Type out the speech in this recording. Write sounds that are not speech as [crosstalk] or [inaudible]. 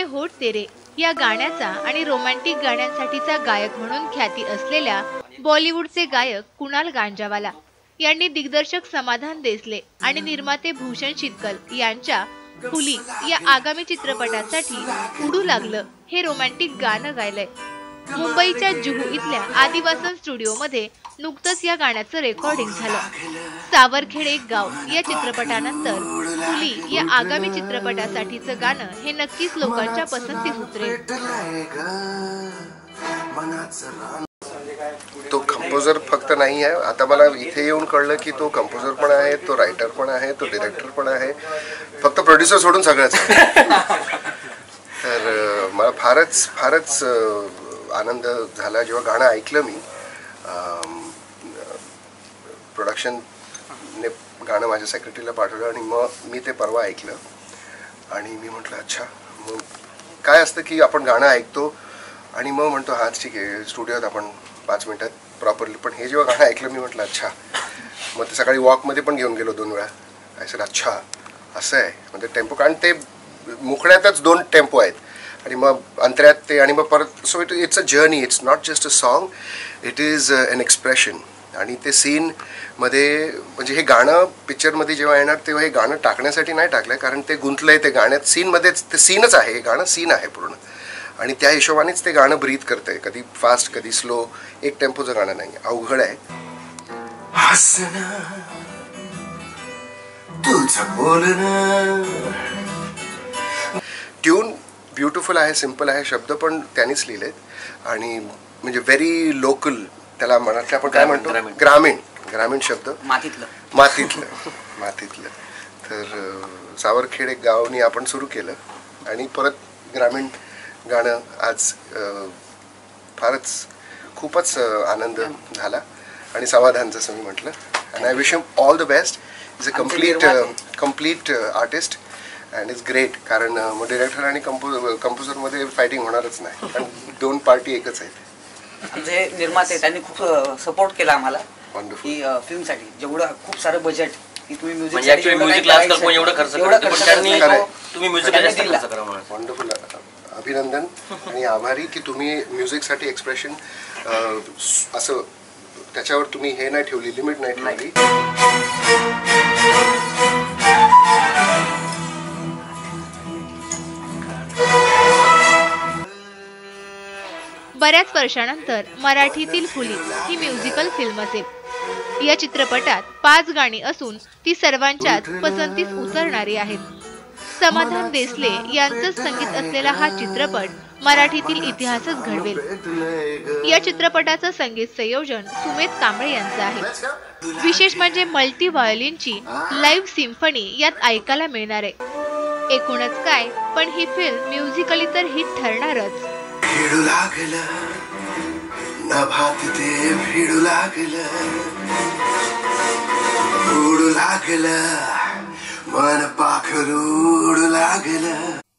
ये होठ तेरे या गाण्याचा आणि रोमॅन्टिक गाण्यांसाठीचा गायक म्हणून ख्याती असलेल्या बॉलिवूडचे गायक कुणाल गांजावाला यांनी दिग्दर्शक समाधान देसले आणि निर्माते भूषण शितकल यांच्या फुली या आगामी चित्रपटासाठी उडू लागलं हे रोमॅन्टिक गाणं गायलंय. मुंबईच्या जुहू इथल्या आदिवासन स्टुडिओमध्ये नुकतंच या गाण्याचं रेकॉर्डिंग झालं. सावरखेड एक गाव या चित्रपटानंतर फुली या आगामी चित्रपटासाठीचं गाणं हे नक्कीच लोकांच्या पसंतीस उतरेल तो कंपोजर फक्त नाही आहे. आता मला इथे येऊन कळलं की तो कंपोजर पण आहे तो रायटर पण आहे तो डिरेक्टर पण आहे. फक्त प्रोड्युसर सोडून सगळंच आहे. [laughs] तर मला फारच फारच आनंद झाला जेव्हा गाणं ऐकलं मी प्रोडक्शनने गाणं माझ्या सेक्रेटरीला पाठवलं आणि मग मी ते परवा ऐकलं. आणि मी म्हटलं अच्छा मग काय असतं की आपण गाणं ऐकतो आणि मग म्हणतो हाच ठीक आहे स्टुडिओत आपण पाच मिनटात प्रॉपरली पण हे जेव्हा गाणं ऐकलं मी म्हटलं अच्छा. मग ते सकाळी वॉकमध्ये पण घेऊन गेलो दोन वेळा. आय सर अच्छा असं आहे. म्हणजे टेम्पो कारण ते मुखड्यातच दोन टेम्पो आहेत. आणि मग अंतऱ्यात ते आणि मग परत so it it's a journey it's not just a song it is an expression आणि ते सीनमध्ये म्हणजे हे गाणं पिक्चरमध्ये जेव्हा येणार तेव्हा हे गाणं टाकण्यासाठी नाही टाकलं कारण ते गुंतलंय ते गाण्यात. सीनमध्येच ते सीनच आहे हे गाणं सीन आहे पूर्ण. आणि त्या हिशोबानेच ते गाणं ब्रीथ करतंय. कधी फास्ट कधी स्लो एक टेम्पोचं गाणं नाही अवघड आहे. हसणं तुझं बोलणं ब्युटिफुल आहे सिंपल आहे शब्द पण त्यांनीच लिहिलेत. आणि म्हणजे व्हेरी लोकल त्याला मराठी आपण काय म्हणतो? ग्रामीण. ग्रामीण ग्रामीण शब्द. मातीतलं. मातीतलं मातीतलं. तर सावरखेड एक गावनी आपण सुरू केलं आणि परत ग्रामीण गाणं आज फारच खूपच आनंद झाला. आणि समाधान जसं मी म्हटलं. And I wish all the best is a complete. Complete artist and is great कारण मग डिरेक्टर आणि कंपो कंपोजरमध्ये फायटिंग होणारच नाही. कारण दोन पार्टी एकच आहेत. आमचे निर्माते त्यांनी खूप सपोर्ट केला आम्हाला. की फिल्मसाठी जेवढं खूप सारं बजेट की तुम्ही म्युझिक म्हणजे एवढं खर्च करत नाही, पण त्यांनी खरंय. तुम्ही म्हणून वंडरफुल अभिनंदन आणि आभारी की तुम्ही म्युझिकसाठी एक्सप्रेशन असं त्याच्यावर तुम्ही हे नाही ठेवली लिमिट नाही. ठेवली. बऱ्याच वर्षानंतर मराठीतील फुली ही म्युझिकल फिल्म असेल. या चित्रपटात पाच गाणी असून ती सर्वांच्याच पसंतीस उतरणारी आहेत. समाधान देसले यांचंच संगीत असलेला हा चित्रपट मराठीतील इतिहासच घडवेल. या चित्रपटाचं संगीत संयोजन सुमेध कांबळे यांचं आहे. विशेष म्हणजे मल्टी व्हायोलिनची लाईव्ह सिम्फनी यात ऐकायला मिळणार आहे. एकूणच काय पण ही फिल्म म्युझिकली तर हिट ठरणारच. भिडू लागलं नभात ते भिडू लागलं उडू लागलं मन पाखरू उडू लागलं।